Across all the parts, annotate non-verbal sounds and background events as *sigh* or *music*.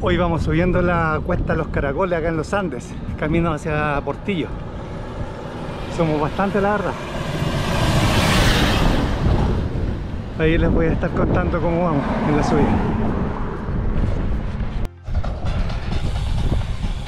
Hoy vamos subiendo la cuesta Los Caracoles acá en los Andes, camino hacia Portillo. Somos bastante la verdad. Ahí les voy a estar contando cómo vamos en la subida.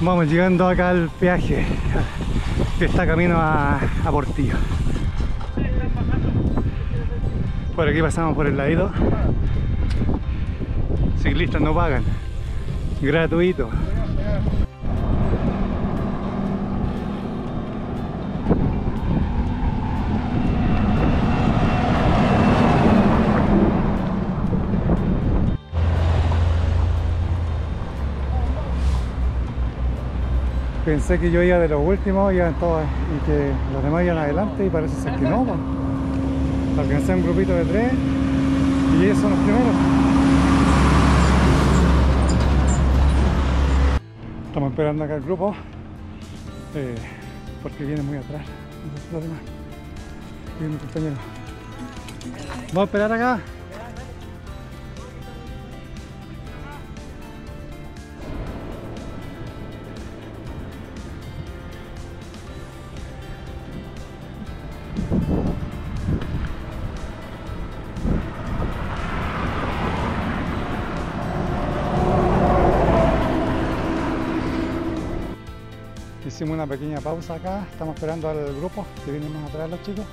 Vamos llegando acá al peaje que está camino a, a Portillo. Por aquí pasamos por el ladito. Ciclistas no pagan. Gratuito. Pensé que yo iba de los últimos iban todos, y que los demás iban adelante y parece ser que no. po. Alcancé un grupito de tres y ellos son los primeros. Estamos esperando acá el grupo eh, porque viene muy atrás. Viene compañero. Vamos a esperar acá. Hicimos una pequeña pausa acá, estamos esperando al grupo que vienen más atrás los chicos.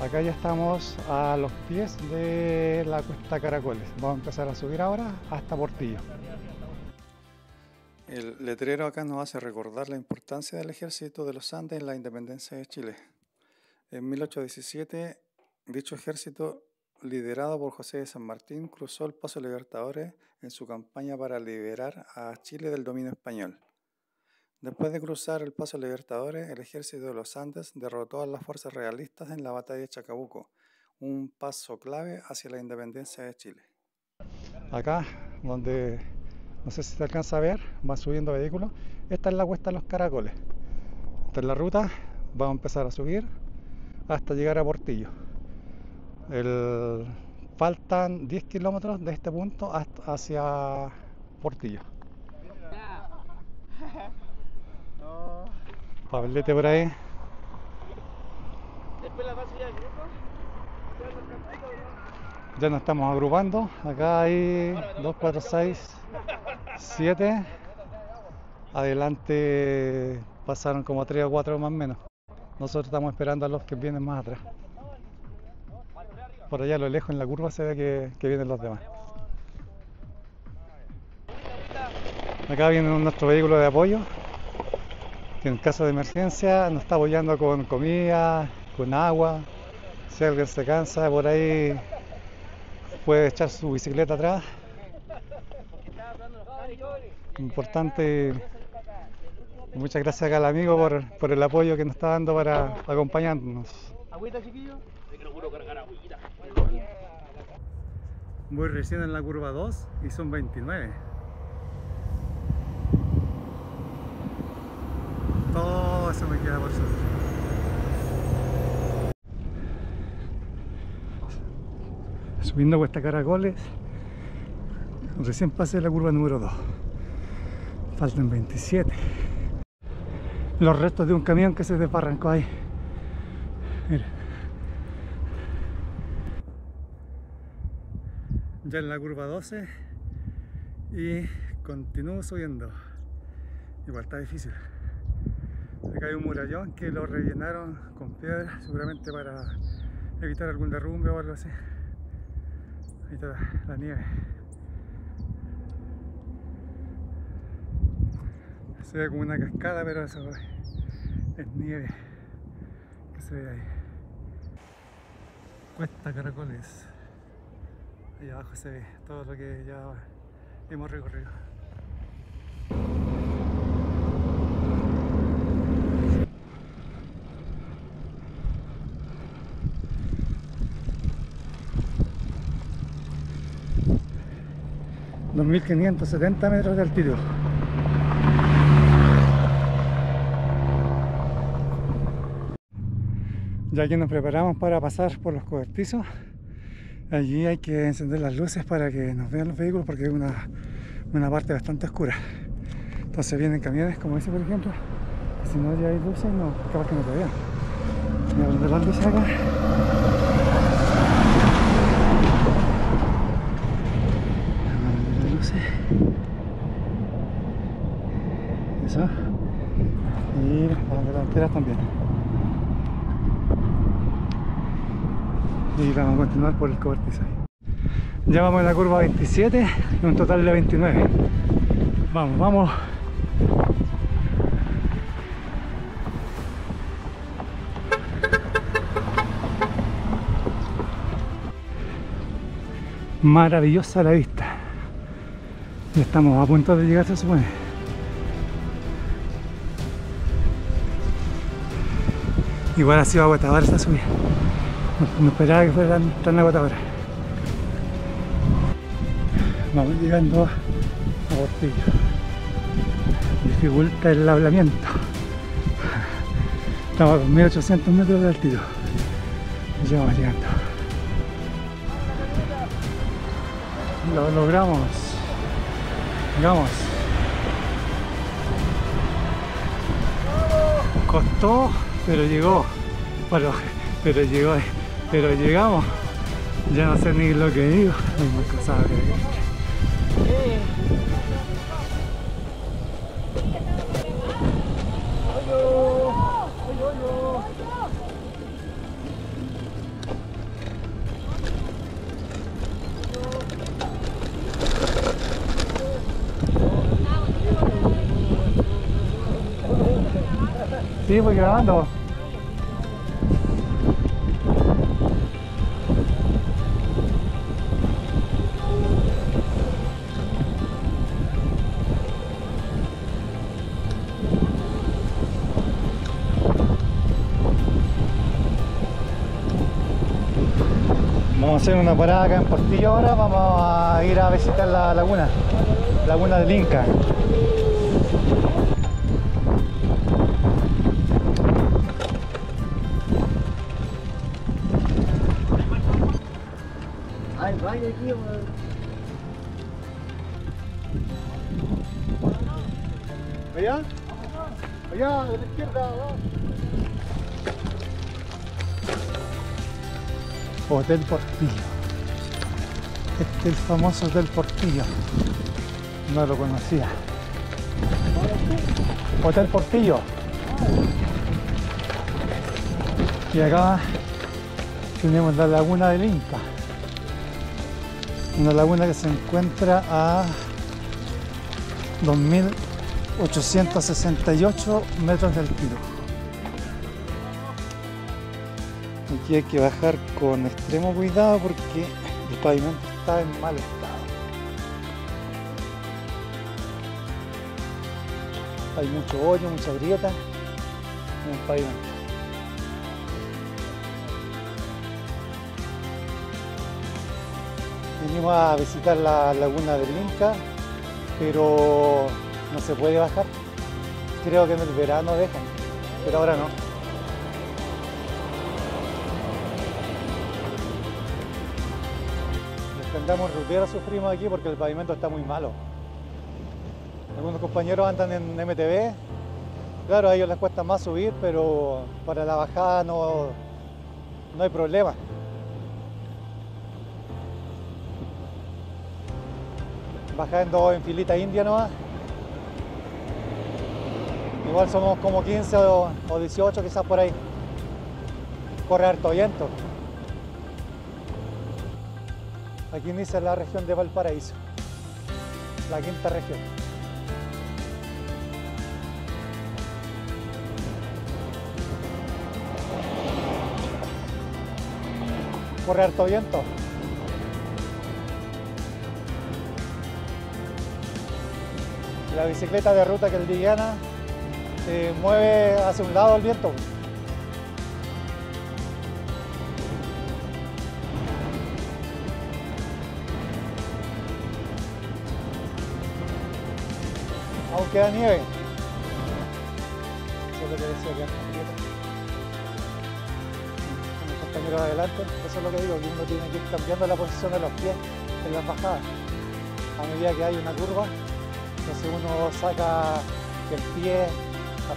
Acá ya estamos a los pies de la cuesta Caracoles. Vamos a empezar a subir ahora hasta Portillo. El letrero acá nos hace recordar la importancia del ejército de los Andes en la independencia de Chile. En 1817, dicho ejército, liderado por José de San Martín, cruzó el Paso Libertadores en su campaña para liberar a Chile del dominio español. Después de cruzar el Paso Libertadores, el ejército de los Andes derrotó a las fuerzas realistas en la batalla de Chacabuco, un paso clave hacia la independencia de Chile. Acá, donde no sé si se alcanza a ver, van subiendo vehículos, esta es la cuesta de los caracoles. Esta es la ruta, vamos a empezar a subir hasta llegar a Portillo. El- faltan 10 kilómetros de este punto hasta- hacia Portillo. Pablete por ahí. Después la paso ya al grupo. Ya nos estamos agrupando. Acá hay 2, 4, 6, 7. Adelante pasaron como 3 o 4 más o menos. Nosotros estamos esperando a los que vienen más atrás. Por allá a lo lejos en la curva se ve que, que vienen los demás. Acá viene nuestro vehículo de apoyo, que en caso de emergencia nos está apoyando con comida, con agua. Si alguien se cansa por ahí puede echar su bicicleta atrás. Importante. Muchas gracias acá al amigo por, por el apoyo que nos está dando para acompañarnos. Voy recién en la curva 2 y son 29. Todo eso me queda por subir. Subiendo cuesta caracoles. Recién pasé la curva número 2. Faltan 27. Los restos de un camión que se desbarrancó ahí. Mira. ya en la curva 12 y continúo subiendo igual está difícil hay un murallón que lo rellenaron con piedra seguramente para evitar algún derrumbe o algo así. Ahí está la nieve. Se ve como una cascada pero eso es nieve que se ve ahí. Cuesta caracoles. Ahí abajo se ve todo lo que ya hemos recorrido. Dos mil quinientos setenta metros de altitud. Ya que nos preparamos para pasar por los cobertizos, allí hay que encender las luces para que nos vean los vehículos porque hay una, una parte bastante oscura. Entonces vienen camiones, como ese por ejemplo, si no ya hay luces, no, capaz que no te vean. Voy a prender las luces acá. Vamos a prender las luces. Eso. Y las delanteras también. Y vamos a continuar por el cobertizo. Ya vamos en la curva 27 y un total de 29. Vamos, vamos. Maravillosa la vista. Ya estamos a punto de llegar, se supone. Igual ha sido agotadora esta subida. No, no esperaba que fuera tan, tan agotadora. Vamos llegando a Portillo. Dificulta el hablamiento. Estamos a 2800 metros de altitud. Ya vamos llegando. Lo logramos. Llegamos. Costó, pero llegó. Pero, pero llegó. Pero llegamos. Ya no sé ni lo que digo. Más cosas que Sí, voy grabando. Hacer una parada acá en Portillo ahora, vamos a ir a visitar la laguna, laguna del Inca. Ay, vaya aquí, Hotel Portillo. Este es el famoso Hotel Portillo. No lo conocía. Hotel Portillo. Y acá tenemos la laguna del Inca. Una laguna que se encuentra a 2.868 metros de altitud. Aquí hay que bajar con extremo cuidado porque el pavimento está en mal estado. Hay mucho hoyo, mucha grieta en el pavimento. Venimos a visitar la laguna del Inca, pero no se puede bajar. Creo que en el verano dejan, pero ahora no. Andamos ruteros sufrimos aquí porque el pavimento está muy malo. Algunos compañeros andan en MTV. Claro, a ellos les cuesta más subir, pero para la bajada no, no hay problema. Bajando en filita india nomás. Igual somos como 15 o, o 18 quizás por ahí. Corre harto viento. Aquí inicia la región de Valparaíso. La quinta región. Corre harto viento. La bicicleta de ruta que el Diana se mueve hacia un lado el viento. Queda nieve. Eso es lo que decía que los compañeros adelante, eso es lo que digo, que uno tiene que ir cambiando la posición de los pies en las bajadas. A medida que hay una curva, Entonces uno saca el pie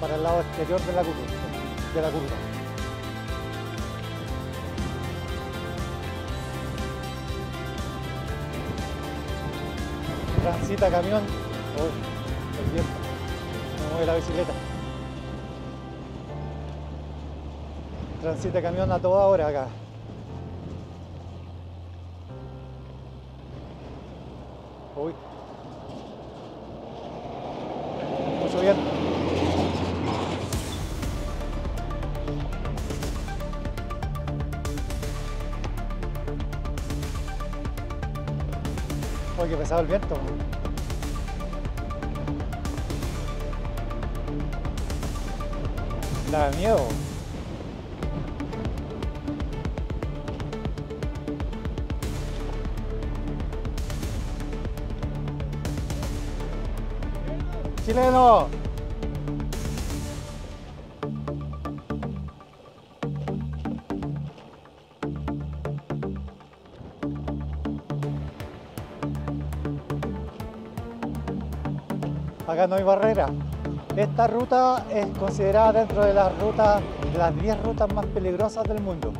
para el lado exterior de la curva. De la curva. Transita camión. Uy, la bicicleta. Transita camión a toda hora acá. Uy. Mucho viento. Uy, que pesado el viento. Chileno. Acá no hay barrera. Esta ruta es considerada dentro de las rutas, de las 10 rutas más peligrosas del mundo,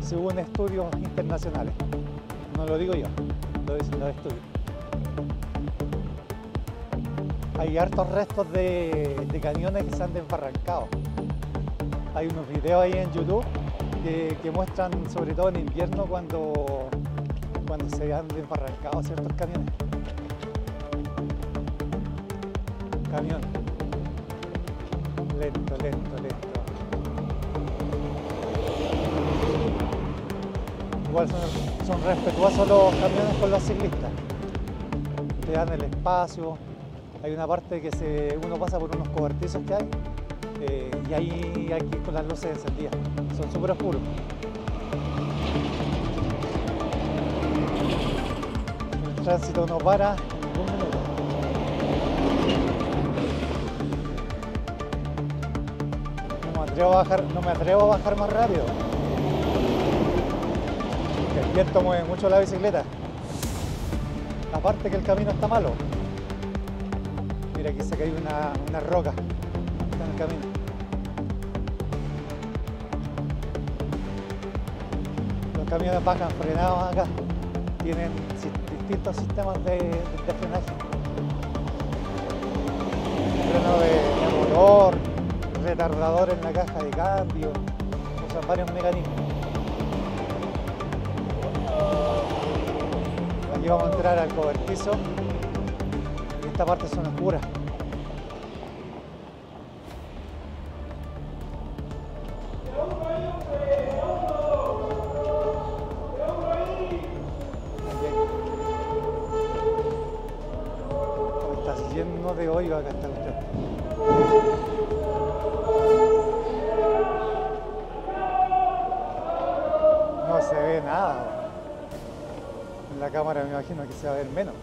según estudios internacionales. No lo digo yo, lo dicen los estudios. Hay hartos restos de, de camiones que se han desbarrancado. Hay unos videos ahí en YouTube que, que muestran, sobre todo en invierno, cuando, cuando se han desbarrancado ciertos camiones. Camión. Lento, lento, lento. Igual son, son respetuosos los camiones con los ciclistas. Te dan el espacio. Hay una parte que se, uno pasa por unos cobertizos que hay eh, y ahí hay que ir con las luces encendidas. Son súper oscuros. El tránsito no para no me atrevo a bajar más rápido. El viento mueve mucho la bicicleta. Aparte que el camino está malo. Mira aquí se cae una, roca. En el camino. Los camiones bajan frenados acá. Tienen distintos sistemas de, de- frenaje. Freno de motor, retardador en la caja de cambio. Usan varios mecanismos. Aquí vamos a entrar al cobertizo. Esta parte son oscuras. Está lleno de hoyo acá esta cuestión. Nada. En la cámara me imagino que se va a ver menos.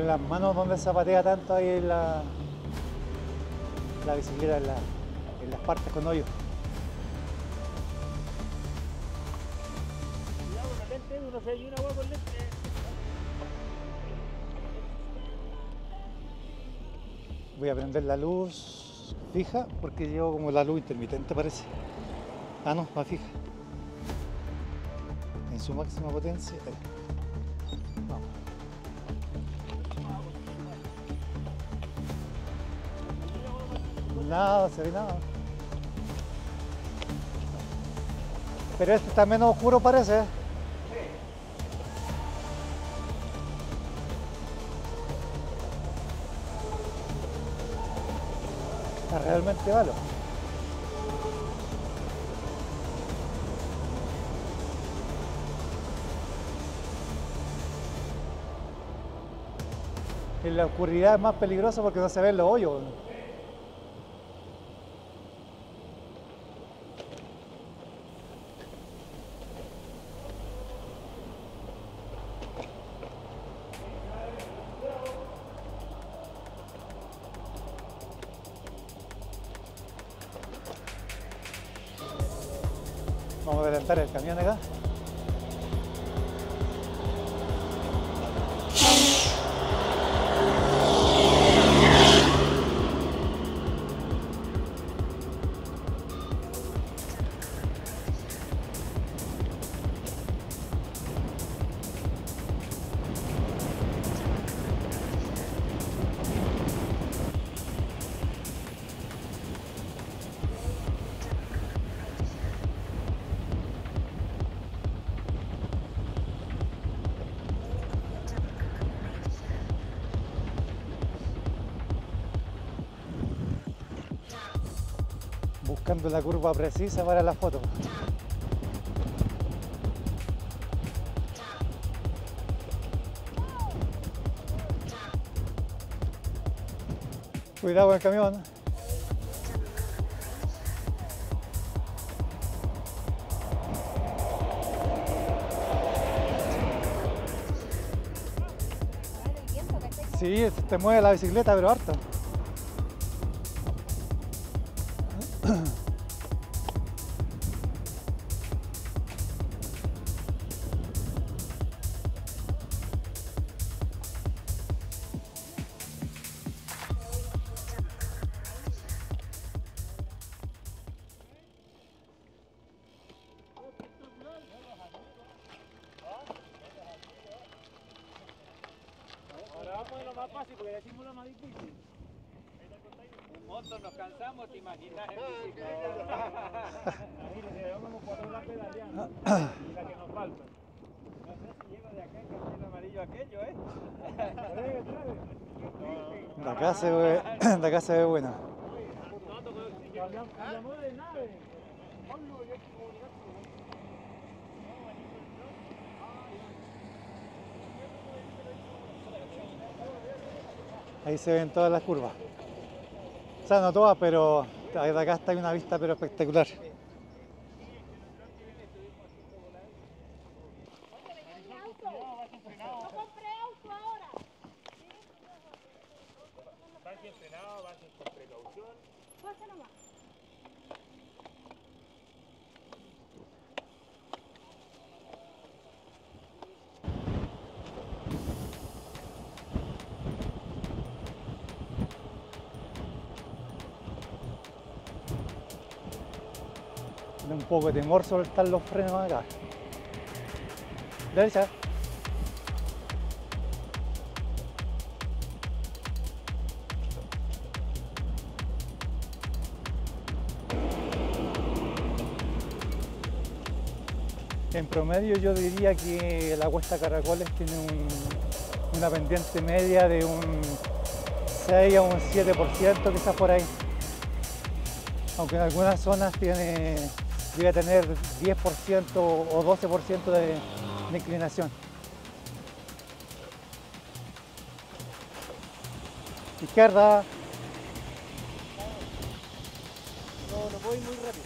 En las manos donde zapatea tanto ahí en la, la bicicleta en, la- en las partes con hoyo. Voy a prender la luz fija porque llevo como la luz intermitente parece. Ah no, va fija. En su máxima potencia. Nada, se ve nada. Pero este está menos oscuro parece. ¿eh? Está realmente malo. En la oscuridad es más peligroso porque no se ven los hoyos. Buscando la curva precisa para la foto. Cuidado con el camión. Sí, te mueve la bicicleta, pero harto. La que nos falta. No sé si llego de acá en cartel amarillo aquello, ¿eh? De acá se ve, de acá se ve nave. Ahí se ven todas las curvas. O sea, no todas, pero de acá está una vista pero espectacular. No compré auto ahora. Van sin frenado, van sin con precaución. Pasa nomás. Da un poco de temor soltar los frenos acá. Derecha. En promedio yo diría que la cuesta Caracoles tiene un- una pendiente media de un 6 a un 7%, quizás por ahí. Aunque en algunas zonas tiene, llega a tener 10% o 12% de, de inclinación. Izquierda. No, no voy muy rápido.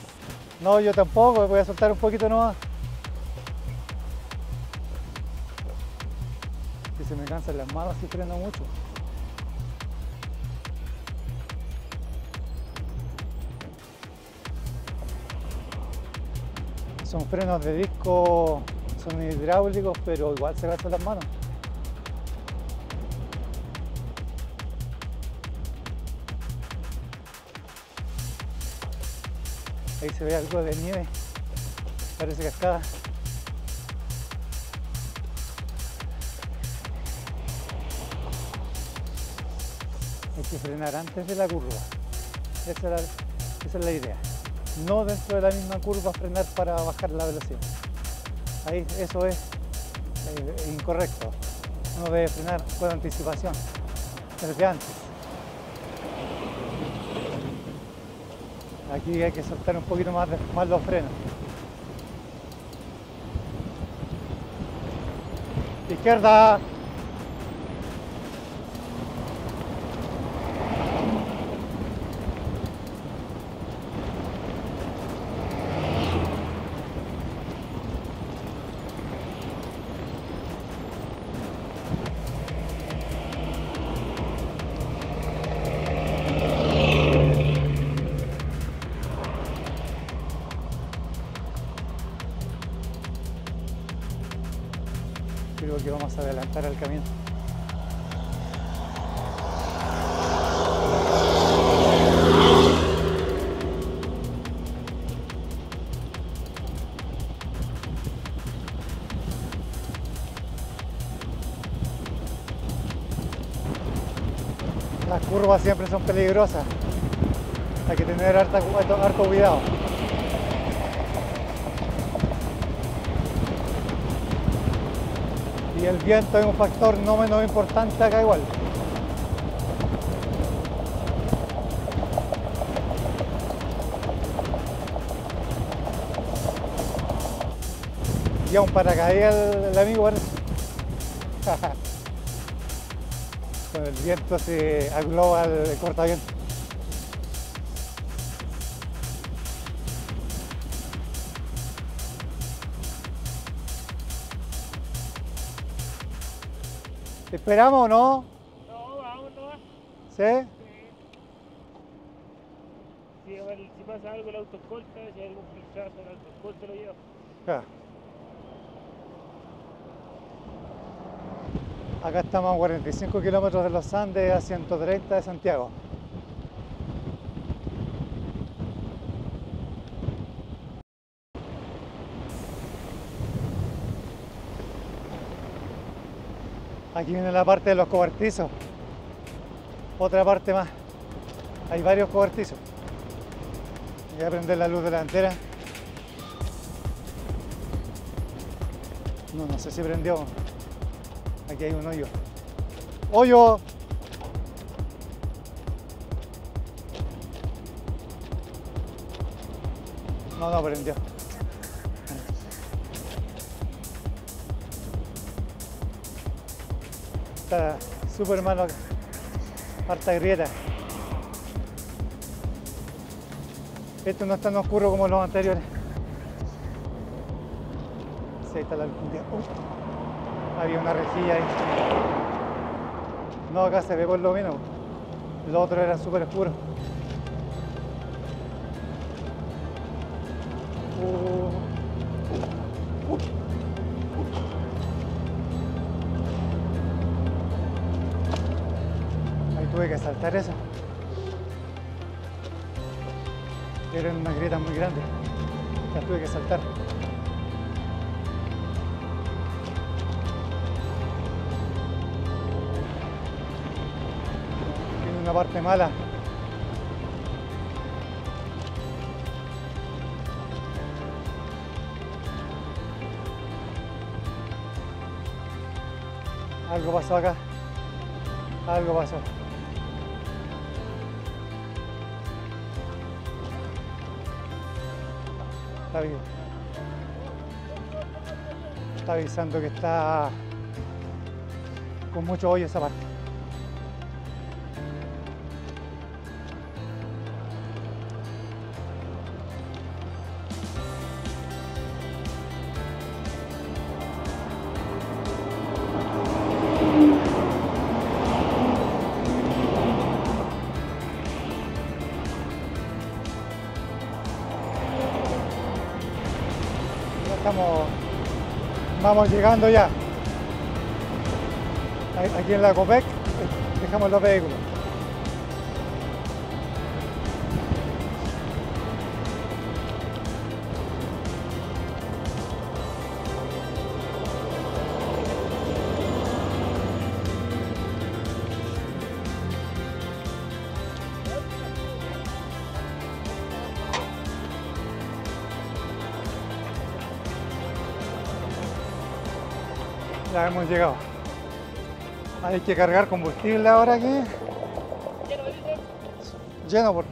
No, yo tampoco, voy a soltar un poquito nomás. Que se me cansan las manos si freno mucho. Son frenos de disco, son hidráulicos, pero igual se cansan las manos. Ahí se ve algo de nieve, parece cascada. Hay que frenar antes de la curva. Esa, esa es la idea. No dentro de la misma curva frenar para bajar la velocidad. Ahí eso es eh, incorrecto. Uno debe frenar con anticipación, desde antes. Aquí hay que soltar un poquito más, más los frenos. Izquierda. Siempre son peligrosas. Hay que tener harta- harto, cuidado. Y el viento es un factor no menos importante acá igual. Y un paracaídas el, el amigo. *laughs* Con el viento se agloba el cortaviento. ¿Te esperamos o no? No, vamos nomás. ¿Sí? Ver, si pasa algo el autoescolta, si hay algún pinchazo, el autoescolta lo lleva. Ya. Acá estamos a 45 kilómetros de los Andes, a 130 de Santiago. Aquí viene la parte de los cobertizos. Otra parte más. Hay varios cobertizos. Voy a prender la luz delantera. No, no sé si prendió. Aquí hay un hoyo. ¡Hoyo! No, no prendió. Está súper malo. Harta grieta. Esto no es tan oscuro como los anteriores. Ahí está la alcundia. Uh, había una rejilla ahí. No, acá se ve por lo menos. Los otros eran súper oscuros. Uh. Ahí tuve que saltar eso. Eran unas grietas muy grandes. Las tuve que saltar. Parte mala. Algo pasó acá. Algo pasó. Está bien. Está avisando que está con mucho hoyo esa parte. Vamos llegando ya. Aquí en la COPEC dejamos los vehículos. Hemos llegado. Hay que cargar combustible ahora aquí. Lleno, por